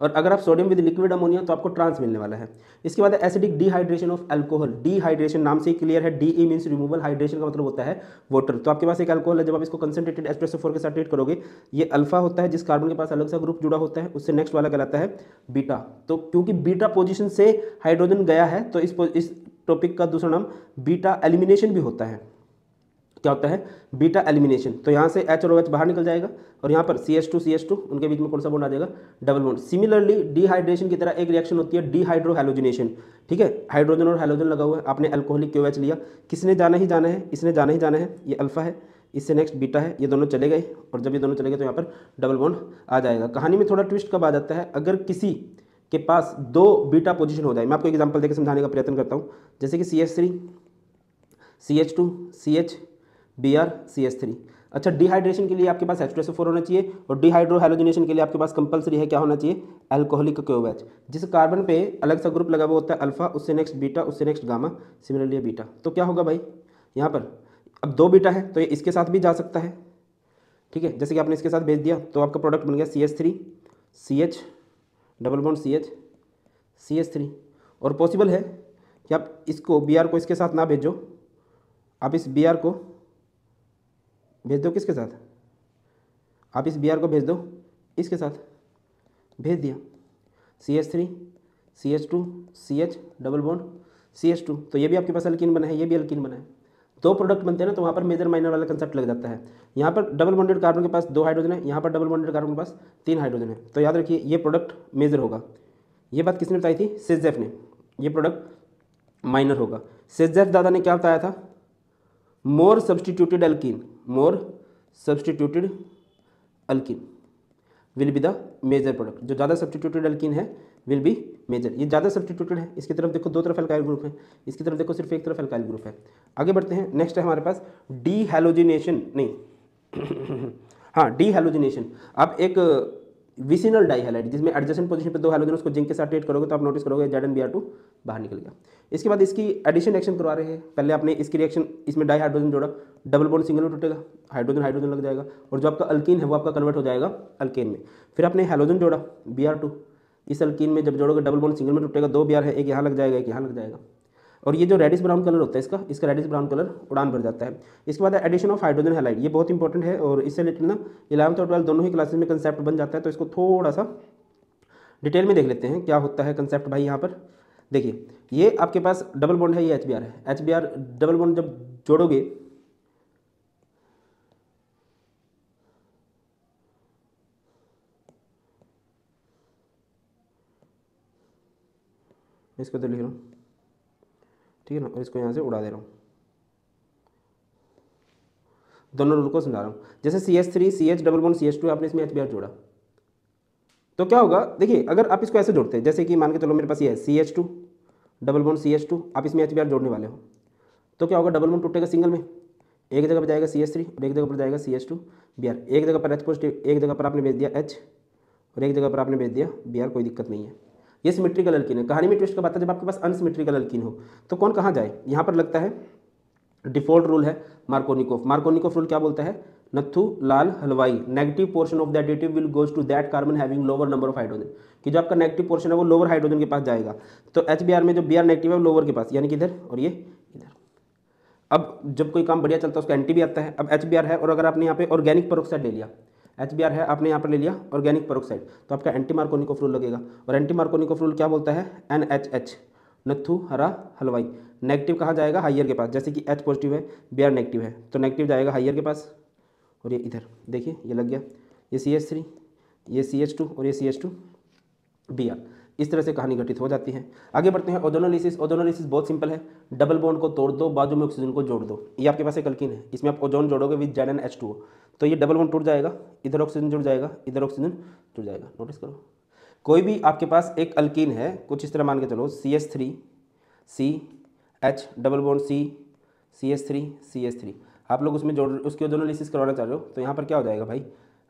और अगर आप सोडियम विद लिक्विड अमोनिया तो आपको ट्रांस मिलने वाला है। इसके बाद acidic dehydration of alcohol dehydration नाम से क्लियर है। D E means removal hydration का मतलब होता है वाटर तो आपके पास एक अल्कोहल है, जब आप इसको कंसनट्रेटेड एस्प्रेसो फोर के साथ ट्रीट करोगे, ये अल्फ़ा होता है, जिस कार्बन के पास अलग सा ग्रुप जुड़ा होता है, उससे नेक्स्ट वाला कहलाता है बीटा तो क्योंकि बीटा पोजिशन से हाइड्रोजन गया है तो इस टॉपिक का दूसरा नाम बीटा एलिमिनेशन भी होता है। क्या होता है? बीटा एलिमिनेशन तो यहाँ से एच और एच बाहर निकल जाएगा और यहाँ पर C H two C H two उनके बीच में कौन सा बॉन्ड आ जाएगा? डबल बॉन्ड सिमिलरली डिहाइड्रेशन की तरह एक रिएक्शन होती है डिहाइड्रोहेलोजिनेशन ठीक है? हाइड्रोजन और हाइड्रोजन लगा हुआ है। आपने अल्कोहलिक क्यू एच लिया। किसने जाना ही जाना है? इसने जाना ही जाना है। ये अल्फ़ा है। इससे नेक्स्ट बीटा है। ये दोनों चले गए और जब ये दोनों चले गए तो यहाँ पर डबल बॉन्ड आ जाएगा। कहानी में थोड़ा ट्विस्ट कब आ जाता है? अगर किसी के पास दो बीटा पोजिशन हो। जाए मैं आपको एग्ज़ाम्पल देकर समझाने का प्रयत्न करता हूँ। जैसे कि C H three C H two C H B R C S three अच्छा डिहाइड्रेशन के लिए आपके पास एच टू होना चाहिए और डिहाइड्रोहेलोजनेशन के लिए आपके पास कंपलसरी है, क्या होना चाहिए? अल्कोहलिक क्योवैच जिस कार्बन पे अलग सा ग्रुप लगा हुआ होता है अल्फ़ा उससे नेक्स्ट बीटा उससे नेक्स्ट गामा सिमिलरली बीटा तो क्या होगा भाई? यहाँ पर अब दो बीटा है तो ये इसके साथ भी जा सकता है। ठीक है, जैसे कि आपने इसके साथ भेज दिया तो आपका प्रोडक्ट बन गया C H three C H double bond C H C H three. और पॉसिबल है कि आप इसको बी आर को इसके साथ ना भेजो। आप इस बी आर को भेज दो किसके साथ? आप इस बी आर को भेज दो इसके साथ। भेज दिया। C H three, C H two, C H double bond, C H two. तो ये भी आपके पास अल्किन बना है, ये भी अल्किन बना है। दो प्रोडक्ट बनते हैं ना तो वहाँ पर मेजर माइनर वाला कंसेप्ट लग जाता है। यहाँ पर डबल बॉन्डेड कार्बन के पास दो हाइड्रोजन है, यहाँ पर डबल बॉन्डेड कार्बन के पास तीन हाइड्रोजन है। तो याद रखिए, ये प्रोडक्ट मेजर होगा। ये बात किसने बताई थी? सिजेफ ने। ये प्रोडक्ट माइनर होगा। सेजर दादा ने क्या बताया था? More substituted alkene more substituted alkene will be the major product जो ज़्यादा सब्सटीट्यूटेड अल्किन है विल बी मेजर ये ज़्यादा सब्सटीट्यूटेड है। इसकी तरफ़ देखो दो तरफ़ एल्काइल ग्रुप है। इसकी तरफ़ देखो सिर्फ़ एक तरफ़ एल्काइल ग्रुप है। आगे बढ़ते हैं। नेक्स्ट है हमारे पास डी हेलोजिनेशन नहीं। हाँ डी हेलोजिनेशन अब एक विसिनल डाई हाइलाइट जिसमें एडजस्टेंट पोजीशन पे दो हेलोजन उसको जिंक के साथ ट्रीट करोगे तो आप नोटिस करोगे Z N B R two बाहर निकल गया। इसके बाद इसकी एडिशन एक्शन करवा रहे हैं। पहले आपने इसकी रिएक्शन इसमें डाई हाइड्रोजन जोड़ा डबल बॉन्ड सिंगल टूटेगा हाइड्रोजन हाइड्रोजन लग जाएगा। और जो आपका अल्कीन है, वो आपका कन्वर्ट हो जाएगा अल्केन में। फिर आपने हेलोजन जोड़ा। बी आर टू इस अल्कीन में जब जोड़ोगे डबल बॉन्ड सिंगल में टूटेगा, दो बी है, एक यहाँ लग जाएगा, एक यहाँ लग जाएगा। और ये जो रेडिस ब्राउन कलर होता है इसका इसका रेडिस ब्राउन कलर उड़ान भर जाता है। इसके बाद एडिशन ऑफ़ हाइड्रोजन हेलाइट ये बहुत इंपॉर्टेंट है और इससे रिलेटेड ना इलेवंथ और ट्वेल्थ दोनों ही क्लासेस में कंसेप्ट बन जाता है तो इसको थोड़ा सा डिटेल में देख लेते हैं, क्या होता है कंसेप्ट भाई यहाँ पर। देखिए, ये आपके पास डबल बॉन्ड है, ये एच है। एचबीआर डबल बॉन्ड जब जोड़ोगे इसको तो लिख रहा ठीक है ना? और इसको यहाँ से उड़ा दे रहा हूँ। दोनों रूल को समझा रहा हूँ। जैसे C H three C H double one C H two आपने इसमें एच बी आर जोड़ा। तो क्या होगा? देखिए, अगर आप इसको ऐसे जोड़ते हैं, जैसे कि मान के चलो मेरे पास ये है C H two double one C H two आप इसमें एच बी आर जोड़ने वाले हो। तो क्या होगा? डबल वन टूटेगा सिंगल में। एक जगह पर जाएगा सी एच थ्री और एक जगह पर जाएगा C H two B R एक जगह पर एच पॉजिटिव एक जगह पर आपने भेज दिया एच और एक जगह पर आपने भेज दिया बी आर कोई दिक्कत नहीं है। ये सिमेट्रिकल अल्किन है कहानी में ट्विस्ट कब आता है, जब आपके पास अनसिमेट्रिकल अल्किन हो तो कौन कहाँ जाए? यहाँ पर लगता है डिफ़ॉल्ट रूल है मार्कोनिकोफ मार्कोनिकोफ रूल क्या बोलता है? नथु लाल, हलवाई। Negative portion of the additive will goes to that carbon having lower number of hydrogen कि जो आपका नेगेटिव पोर्शन है, वो लोअर हाइड्रोजन के पास जाएगा। तो एच में जो बी आर नेगेटिव है, वो लोअर के पास, यानी कि इधर और ये इधर। अब जब कोई काम बढ़िया चलता है, उसका एंटी भी आता है। अब एचबीआर है और अगर आपने यहाँ पे ऑर्गेनिक परोक्साइड ले लिया एचबीआर है, आपने यहाँ पर ले लिया ऑर्गेनिक परोक्साइड तो आपका एंटी मार्कोनिको फ्रूल लगेगा। और एंटी मार्कोनिको फ्रूल क्या बोलता है? एन एच एच नथु हरा, हलवाई। नेगेटिव कहाँ जाएगा? हाइयर के पास। जैसे कि एच पॉजिटिव है बी आर नेगेटिव है। तो नेगेटिव जाएगा हाइयर के पास। और ये इधर, देखिए, ये लग गया। ये सी एच थ्री ये सी एच टू और ये C H two B R इस तरह से कहानी घटित हो जाती है। आगे बढ़ते हैं। ओजोनोलिसिस। ओजोनोलिसिस बहुत सिंपल है। डबल बॉन्ड को तोड़ दो, बाजू में ऑक्सीजन को जोड़ दो। ये आपके पास एक अल्किन है। इसमें आप ozone जोड़ोगे with Z N H two तो ये डबल बॉन्ड टूट जाएगा। इधर ऑक्सीजन जुड़ जाएगा, इधर ऑक्सीजन जुड़ जाएगा। नोटिस करो। कोई भी आपके पास एक अल्किन है, कुछ इस तरह मान के चलो। C S three C H double bond C C S three C S three आप लोग उसमें जोड़, उसकी ओजोनोलिसिस करवाना चाह रहे हो तो यहाँ पर क्या हो जाएगा भाई?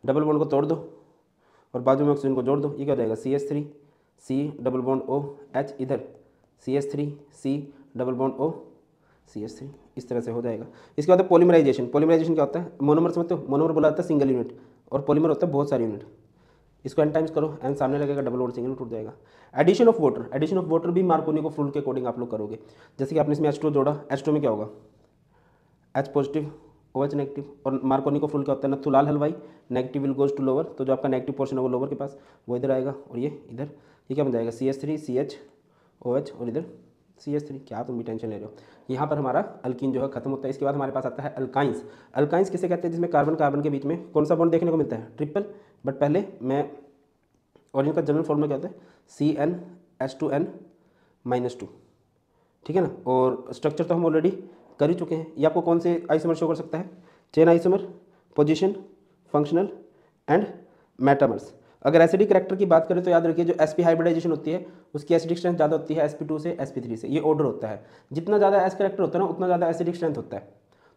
डबल बॉन्ड को तोड़ दो और बाजू में ऑक्सीजन को जोड़ दो। ये क्या हो जाएगा? C S three C double bond O H इधर C S three C double bond O C S three इस तरह से हो जाएगा। इसके बाद पोलीमराइजेशन पोलीमराइजेशन क्या होता है? मोनोमर समझते हो मोनोमर बोला जाता है सिंगल यूनिट और पोलीमर होता है बहुत सारे यूनिट इसको एन टाइम्स करो एन सामने लगेगा डबल बॉन्ड सिंगल टूट जाएगा। Addition of water addition of water भी मार्कोनी को फ्लूल के अकॉर्डिंग आप लोग करोगे। जैसे कि आपने इसमें एच टू जोड़ा एच टू में क्या होगा? H positive O H negative और मार्कोनी को फ्लूल क्या होता है? नथु लाल हलवाई negative will goes to lower तो जो आपका नेगेटिव पोर्शन है वो लोअर के पास, वो इधर आएगा और ये इधर ये क्या बन जाएगा? C H three C H O H और इधर सी एच थ्री क्या तुम भी टेंशन ले रहे हो? यहाँ पर हमारा अल्किन जो है खत्म होता है। इसके बाद हमारे पास आता है अल्काइंस अल्काइंस किसे कहते हैं? जिसमें कार्बन कार्बन के बीच में कौन सा बॉन्ड देखने को मिलता है? ट्रिपल बट पहले मैं और इनका जनरल फॉर्म क्या होता है? C N S two N minus two ठीक है ना? और स्ट्रक्चर तो हम ऑलरेडी कर ही चुके हैं। ये आपको कौन से आइसोमर शो कर सकता है? Chain isomer position functional and metamers अगर एसिडिक करेक्टर की बात करें तो याद रखिए, जो एस पी हाइब्रिडाइजेशन होती है, उसकी एसिडिक स्ट्रेंथ ज़्यादा होती है एस पी टू से एस पी थ्री से। ये ऑर्डर होता है। जितना ज़्यादा एस करेक्टर होता है ना, उतना ज़्यादा एसिडिक स्ट्रेंथ होता है।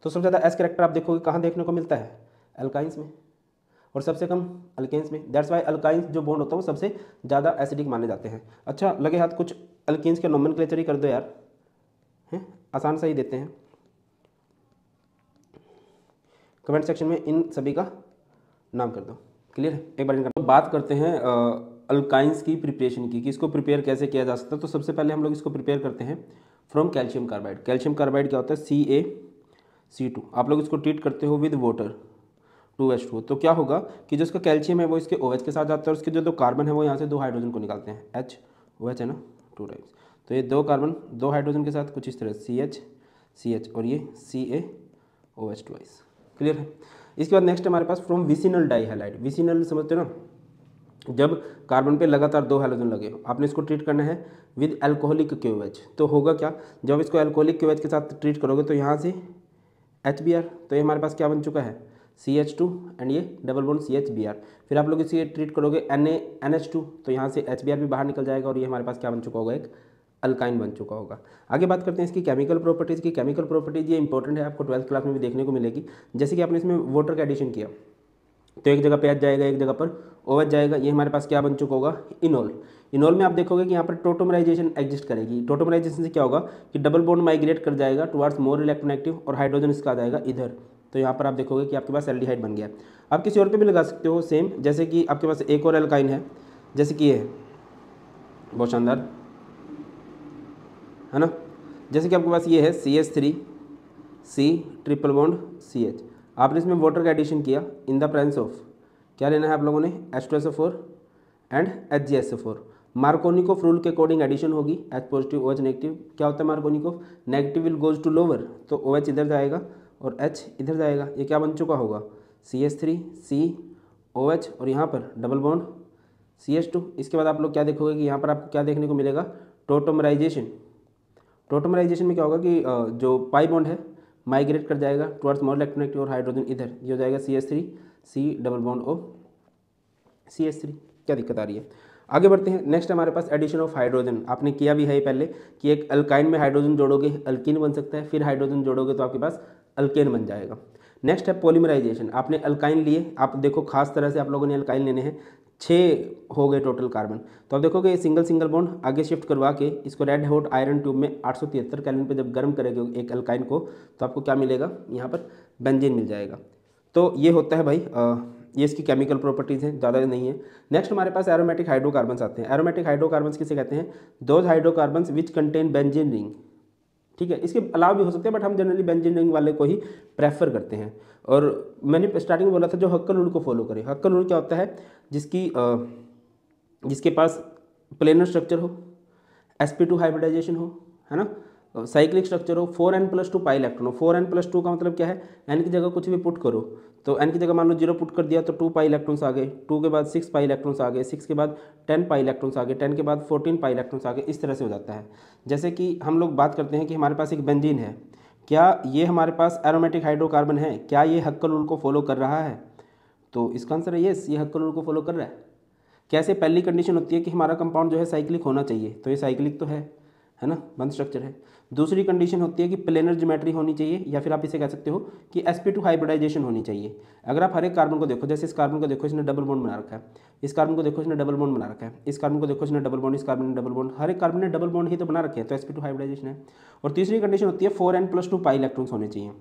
तो सबसे ज़्यादा एस करेक्टर आप देखोगे, कहाँ देखने को मिलता है? एल्काइंस में। और सबसे कम अल्केन्स में। दैट्स वाई अल्काइंस जो बॉन्ड होता है, वो सबसे ज़्यादा एसिडिक माने जाते हैं। अच्छा लगे हाथ कुछ अल्केन्स के नॉमन ही कर दो यार। हैं? आसान सा ही देते हैं। कमेंट सेक्शन में इन सभी का नाम कर दो। क्लियर एक बार तो बात करते हैं अल्काइंस की प्रिपरेशन की, कि इसको प्रिपेयर कैसे किया जा सकता है। तो सबसे पहले हम लोग इसको प्रिपेयर करते हैं from calcium carbide calcium carbide क्या होता है? सी ए सी टू आप लोग इसको ट्रीट करते हो with water two H two तो क्या होगा कि जो इसका कैल्शियम है, वो इसके ओ OH के साथ जाता है, और उसके जो दो कार्बन है, वो यहाँ से दो हाइड्रोजन को निकालते हैं। एच ओ एच है ना? टू टाइम्स तो ये दो कार्बन दो हाइड्रोजन के साथ कुछ इस तरह सी एच सी एच और ये C A O H two clear है? इसके बाद नेक्स्ट हमारे पास from vicinal dihalide vicinal समझते हो ना? जब कार्बन पे लगातार दो हाइड्रोजन लगे, आपने इसको ट्रीट करना है विद एल्कोहलिक क्यूएच तो होगा क्या? जब इसको एल्कोहलिक क्यूएच के साथ ट्रीट करोगे तो यहाँ से एच बी आर तो ये हमारे पास क्या बन चुका है? सी एच टू एंड ये double bond C H B R फिर आप लोग इसे ट्रीट करोगे N A N H two तो यहाँ से एच बी आर भी बाहर निकल जाएगा और ये हमारे पास क्या बन चुका होगा? एक अल्काइन बन चुका होगा। आगे बात करते हैं इसकी केमिकल प्रॉपर्टीज़ की। केमिकल प्रॉपर्टीज़ ये इंपॉर्टेंट है, आपको ट्वेल्थ क्लास में भी देखने को मिलेगी। जैसे कि आपने इसमें वाटर का एडिशन किया तो एक जगह पे एच जाएगा, एक जगह पर ओ जाएगा। ये हमारे पास क्या बन चुका होगा? इनोल इनोल में आप देखोगे कि यहाँ पर टोटोमराइजेशन एग्जिस्ट करेगी। टोटोमराइजेशन से क्या होगा कि डबल बॉन्ड माइग्रेट कर जाएगा टुवार्ड्स मोर इलेक्ट्रोनेगेटिव और हाइड्रोजन इसका आ जाएगा इधर। तो यहाँ पर आप देखोगे कि आपके पास एल्डिहाइड बन गया। आप किसी और पे भी लगा सकते हो सेम जैसे कि आपके पास एक और एल्काइन है। जैसे कि ये, बहुत शानदार। है ना? जैसे कि आपके पास ये है C H three C triple bond C H आपने इसमें वाटर का एडिशन किया इन द प्रेजेंस ऑफ़ क्या लेना है आप लोगों ने? H two S O four and H G S O four Markovnikov rule के अकॉर्डिंग एडिशन होगी. H positive O H negative क्या होता है Markovnikov negative will goes to lower तो ओ एच इधर जाएगा और एच इधर जाएगा. ये क्या बन चुका होगा? C H three C O H और यहाँ पर double bond C H two इसके बाद आप लोग क्या देखोगे कि यहाँ पर आपको क्या देखने को मिलेगा? टोटोमराइजेशन टोटोमराइजेशन में क्या होगा कि जो पाई बॉन्ड है, माइग्रेट कर जाएगा टुवर्ड्स मोर इलेक्ट्रोनेगेटिव और हाइड्रोजन इधर। ये हो जाएगा C S three C double bond O C S three क्या दिक्कत आ रही है? आगे बढ़ते हैं। नेक्स्ट हमारे पास एडिशन ऑफ़ हाइड्रोजन आपने किया भी है पहले कि एक अल्काइन में हाइड्रोजन जोड़ोगे अल्किन बन सकता है, फिर हाइड्रोजन जोड़ोगे तो आपके पास अल्केन बन जाएगा। नेक्स्ट है पॉलीमराइजेशन आपने अल्काइन लिए। आप देखो खास तरह से आप लोगों ने अल्काइन लेने हैं। छः हो गए टोटल कार्बन तो आप देखोगे सिंगल सिंगल बॉन्ड आगे शिफ्ट करवा के इसको रेड हॉट आयरन ट्यूब में आठ सौ तिहत्तर कैलन पर जब गर्म करेंगे एक अल्काइन को तो आपको क्या मिलेगा? यहाँ पर बेंजीन मिल जाएगा। तो ये होता है भाई आ, ये इसकी केमिकल प्रॉपर्टीज़ हैं ज़्यादा नहीं है। नेक्स्ट हमारे पास एरोमेटिक हाइड्रोकार्बन्स आते हैं। एरोमेटिक हाइड्रोकार्बन्स किसे कहते हैं? Those hydrocarbons which contain benzene ring ठीक है? इसके अलावा भी हो सकते हैं बट हम जनरली बेंजीन रिंग वाले को ही प्रेफर करते हैं। और मैंने स्टार्टिंग में बोला था, जो हक्का रूल को फॉलो करें। हक्का रूल क्या होता है? जिसकी जिसके पास प्लेनर स्ट्रक्चर हो एस पी टू हाइब्रिडाइजेशन हो, है ना? साइक्लिक स्ट्रक्चर हो four N plus two pi electron हो। फोर एन प्लस टू का मतलब क्या है? एन की जगह कुछ भी पुट करो। तो एन की जगह मान लो ज़ीरो पुट कर दिया तो टू पाई इलेक्ट्रॉन्स आ गए। टू के बाद सिक्स पाई इलेक्ट्रॉन्स आ गए। सिक्स के बाद टेन पाई इलेक्ट्रॉन्स आ गए। टेन के बाद फोर्टीन पाई इलेक्ट्रॉन्स आ गए। इस तरह से हो जाता है। जैसे कि हम लोग बात करते हैं कि हमारे पास एक बेंजीन है। क्या ये हमारे पास एरोमेटिक हाइड्रोकार्बन है? क्या ये हक्कल रूल को फॉलो कर रहा है? तो इसका आंसर है येस ये हक्कल रूल को फॉलो कर रहा है। कैसे पहली कंडीशन होती है कि हमारा कंपाउंड जो है साइक्लिक होना चाहिए? तो ये साइक्लिक तो है। है ना? बंद स्ट्रक्चर है। दूसरी कंडीशन होती है कि प्लेनर जोमेट्री होनी चाहिए, या फिर आप इसे कह सकते हो कि एस टू हाइब्रिडाइजेशन होनी चाहिए। अगर आप हर एक कार्बन को देखो, जैसे इस कार्बन को देखो, इसने डबल बॉन्ड बना रखा है। इस कार्बन को देखो, इसने डबल बॉन्ड बना रखा है। इस कार्बन को देखो, इसने डबल बॉन्ड इस कार्बन ने डबल बॉन्ड हर एक कार्बन ने डबल बॉन्ड ही तो बना रखे हैं तो एस टू हाइब्रिडाइजेशन है। और तीसरी कंडीशन होती है four N plus two pi electrons होने चाहिए।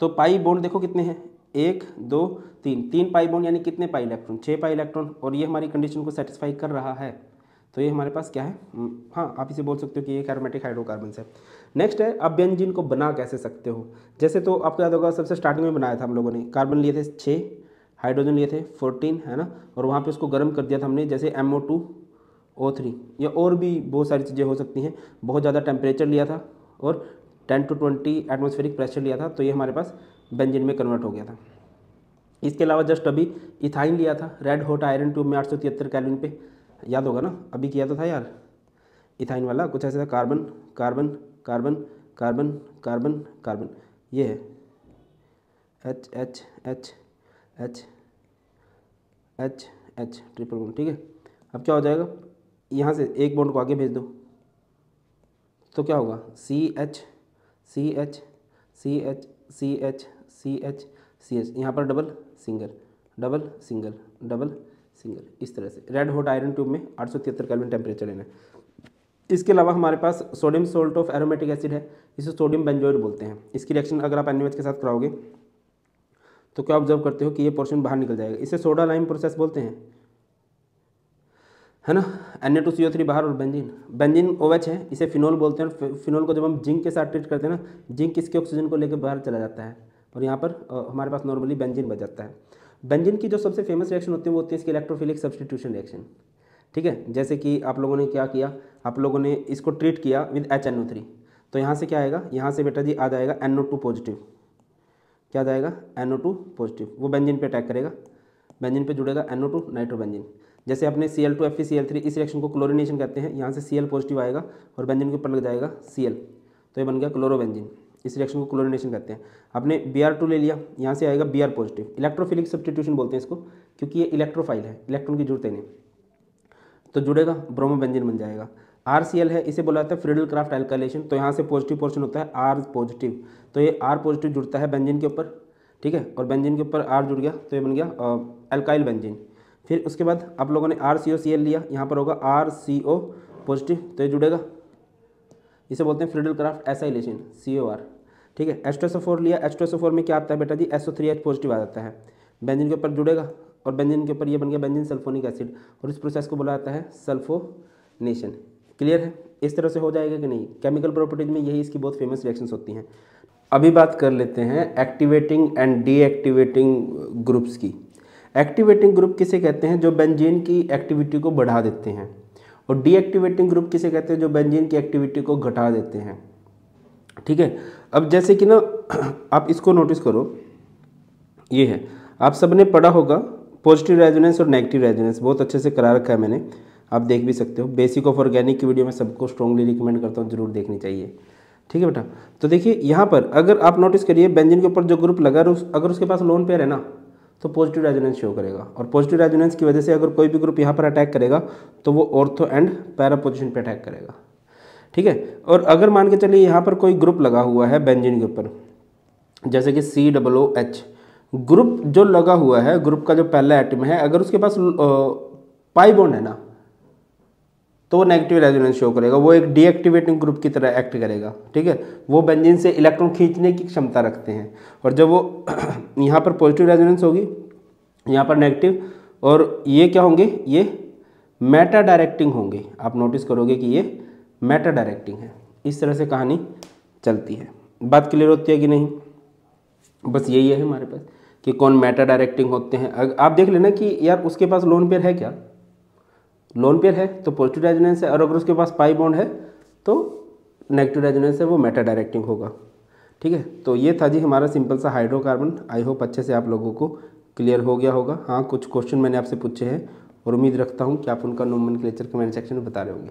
तो पाई बॉन्ड देखो कितने हैं? एक, दो, तीन। तीन पाई बॉन्ड यानी कितने पाई इलेक्ट्रॉन छः पाई इलेक्ट्रॉन और ये हमारी कंडीशन को सेटिस्फाई कर रहा है। तो ये हमारे पास क्या है? हाँ आप इसे बोल सकते हो कि ये कैरोमेटिक हाइड्रोकार्बन है। नेक्स्ट है अब बेंजीन को बना कैसे सकते हो? जैसे तो आपको याद होगा, सबसे स्टार्टिंग में बनाया था हम लोगों ने। कार्बन लिए थे छः हाइड्रोजन लिए थे फोर्टीन है ना? और वहाँ पे उसको गर्म कर दिया था हमने, जैसे M O two O three या और भी बहुत सारी चीज़ें हो सकती हैं। बहुत ज़्यादा टेम्परेचर लिया था और ten two twenty atmospheric pressure लिया था तो ये हमारे पास बेंजिन में कन्वर्ट हो गया था। इसके अलावा जस्ट अभी इथाइन लिया था रेड हॉट आयरन ट्यूब में आठ सौ तिहत्तर कैलोरी पे। याद होगा ना? अभी किया तो था यार। इथाइन वाला, कुछ ऐसा था, carbon carbon carbon carbon carbon carbon. ये है। H H H H H H triple bond ठीक है? अब क्या हो जाएगा? यहाँ से एक बॉन्ड को आगे भेज दो। तो क्या होगा? C H C H C H C H C H C H यहाँ पर double single double single double single, इस तरह से। रेड हॉट आयरन ट्यूब में आठ सौ तिहत्तर कैलविन टेम्परेचर लेना है। इसके अलावा हमारे पास sodium salt of aromatic acid है, इसे सोडियम बेंजोइड बोलते हैं। इसकी रिएक्शन अगर आप एन के साथ कराओगे तो क्या ऑब्ज़र्व करते हो कि ये पोर्शन बाहर निकल जाएगा। इसे सोडा लाइम प्रोसेस बोलते हैं। है ना? N A two C O three बाहर और बेंजिन बेंजिन ओ एच है, इसे फिनोल बोलते हैं। फिनोल को जब हम जिंक के साथ ट्रीट करते हैं ना जिंक इसके ऑक्सीजन को लेकर बाहर चला जाता है। और यहाँ पर हमारे पास नॉर्मली बेंजिन बच जाता है। बेंजिन की जो सबसे फ़ेमस रिएक्शन होती है, वो होती है इसकी इलेक्ट्रोफिलिक सब्सटीट्यूशन रिएक्शन ठीक है? जैसे कि आप लोगों ने क्या किया? आप लोगों ने इसको ट्रीट किया with H N O three तो यहाँ से क्या आएगा? यहाँ से बेटा जी आ जाएगा एन ओ टू पॉजिटिव क्या जाएगा एन ओ टू पॉजिटिव वो बेंजिन पे अटैक करेगा। बेंजीन पे जुड़ेगा एनओ टू नाइट्रोबेंजीन जैसे अपने C L two F C L three इस रिएक्शन को क्लोरिनेशन कहते हैं। यहाँ से सी एल पॉजिटिव आएगा और बेंजीन के ऊपर लग जाएगा सी एल तो ये बन गया क्लोरोबेंजीन इस रिएक्शन को क्लोरिनेशन कहते हैं। आपने बी आर टू ले लिया, यहाँ से आएगा B R positive electrophilic substitution बोलते हैं इसको, क्योंकि ये इलेक्ट्रोफाइल है इलेक्ट्रॉन की ज़रूरत नहीं। तो जुड़ेगा ब्रोमो ब्रोमोबेंजिन बन जाएगा। आर सी एल है, इसे बोला जाता है फ्रिडल क्राफ्ट एल्कालेशन तो यहाँ से पॉजिटिव पोर्शन होता है आर पॉजिटिव तो ये आर पॉजिटिव जुड़ता है बेंजिन के ऊपर, ठीक है? और बेंजिन के ऊपर आर जुड़ गया तो ये बन गया एल्काइल बेंजिन फिर उसके बाद आप लोगों ने आर सी ओ सी एल लिया, यहाँ पर होगा आर सी ओ पॉजिटिव तो ये जुड़ेगा। इसे बोलते हैं Friedel Crafts acylation C O R ठीक है? एस्ट्रोसोफोर लिया एस्ट्रोसोफोर में क्या आता है बेटा जी? एच पॉजिटिव आ जाता है। बेंजिन के ऊपर जुड़ेगा और बेंजिन के ऊपर ये बन गया बेंजिन सल्फोनिक एसिड और इस प्रोसेस को बोला जाता है सल्फोनेशन क्लियर है? इस तरह से हो जाएगा कि नहीं? केमिकल प्रॉपर्टीज़ में यही इसकी बहुत फ़ेमस रिएक्शंस होती हैं। अभी बात कर लेते हैं एक्टिवेटिंग एंड डीएक्टिवेटिंग ग्रुप्स की। एक्टिवेटिंग ग्रुप किसे कहते हैं? जो बेंजीन की एक्टिविटी को बढ़ा देते हैं। और डीएक्टिवेटिंग ग्रुप किसे कहते हैं? जो बेंजीन की एक्टिविटी को घटा देते हैं। ठीक है? अब जैसे कि ना, आप इसको नोटिस करो। ये है, आप सबने पढ़ा होगा पॉजिटिव रेजोनेंस और नेगेटिव रेजोनेंस बहुत अच्छे से करा रखा है मैंने। आप देख भी सकते हो। बेसिक ऑफ़ ऑर्गेनिक की वीडियो में सबको स्ट्रॉन्गली रिकमेंड करता हूँ, ज़रूर देखनी चाहिए। ठीक है बेटा? तो देखिए, यहाँ पर अगर आप नोटिस करिए बेंजिन के ऊपर जो ग्रुप लगा उस, अगर उसके पास लोन पेयर है ना तो पॉजिटिव रेजोनेंस शो करेगा। और पॉजिटिव रेजोनेंस की वजह से अगर कोई भी ग्रुप यहाँ पर अटैक करेगा तो वो ऑर्थो एंड पैरा पोजिशन पर अटैक करेगा। ठीक है? और अगर मान के चलिए यहाँ पर कोई ग्रुप लगा हुआ है बेंजिन के ऊपर, जैसे कि सी डबल एच ग्रुप जो लगा हुआ है ग्रुप का जो पहला एटम है, अगर उसके पास पाई बॉन्ड है ना तो वो नेगेटिव रेजोनेंस शो करेगा। वो एक डीएक्टिवेटिंग ग्रुप की तरह एक्ट करेगा, ठीक है? वो बेंजीन से इलेक्ट्रॉन खींचने की क्षमता रखते हैं। और जब वो यहाँ पर पॉजिटिव रेजोनेंस होगी, यहाँ पर नेगेटिव और ये क्या होंगे? ये मेटा डायरेक्टिंग होंगे। आप नोटिस करोगे कि ये मेटा डायरेक्टिंग है। इस तरह से कहानी चलती है। बात क्लियर होती है कि नहीं? बस यही है हमारे पास कि कौन मेटा डायरेक्टिंग होते हैं। आप देख लेना कि यार उसके पास लोन पेयर है क्या? लोन पेयर है तो पॉजिटिव रेजोनेंस है और अगर उसके पास पाई बॉन्ड है तो नेगेटिव रेजोनेंस है, वो मेटा डायरेक्टिंग होगा। ठीक है? तो ये था जी हमारा सिंपल सा हाइड्रोकार्बन आई होप अच्छे से आप लोगों को क्लियर हो गया होगा। हाँ कुछ क्वेश्चन मैंने आपसे पूछे हैं और उम्मीद रखता हूँ कि आप उनका नोमन क्लेचर कमेंट सेक्शन में बता रहे होंगे।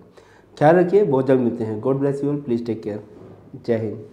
ख्याल रखिए, बहुत जल्द मिलते हैं। God bless you all please take care जय हिंद।